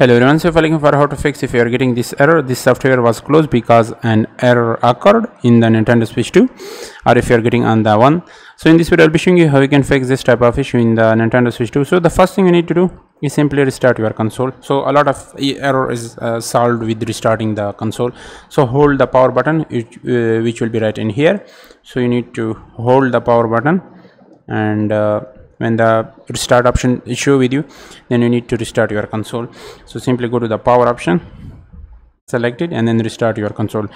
hello everyone. So if looking for how to fix if you are getting this error. This software was closed because an error occurred in the nintendo switch 2 or if you're getting on the one. So in this video i'll be showing you how you can fix this type of issue in the nintendo switch 2 so the first thing you need to do is simply restart your console. So a lot of error is uh, solved with restarting the console. So hold the power button which, uh, which will be right in here. So you need to hold the power button and uh, when the restart option is show with you then you need to restart your console. So simply go to the power option select it and then restart your console.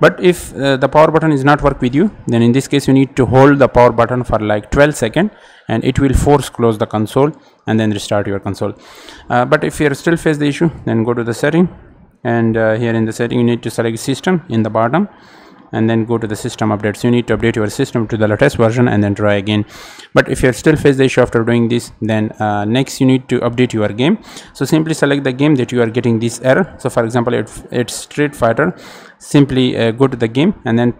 But if uh, the power button is not work with you then in this case you need to hold the power button for like 12 second and it will force close the console and then restart your console. Uh, but if you are still face the issue then go to the setting and uh, here in the setting you need to select system in the bottom and then go to the system updates. You need to update your system to the latest version and then try again. But if you still face the issue after doing this then uh, next you need to update your game. So simply select the game that you are getting this error. So for example it, it's street fighter simply uh, go to the game and then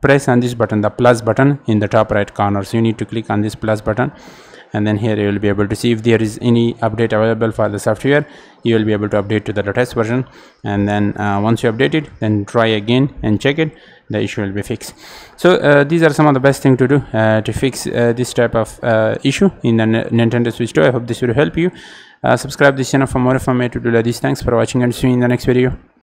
press on this button the plus button in the top right corner. So you need to click on this plus button and then here you will be able to see if there is any update available for the software you will be able to update to the latest version. And then uh, once you update it then try again and check it. The issue will be fixed. So uh, these are some of the best thing to do uh, to fix uh, this type of uh, issue in the nintendo switch. 2 i hope this will help you. Uh, subscribe this channel for more informative to do this thanks for watching and see you in the next video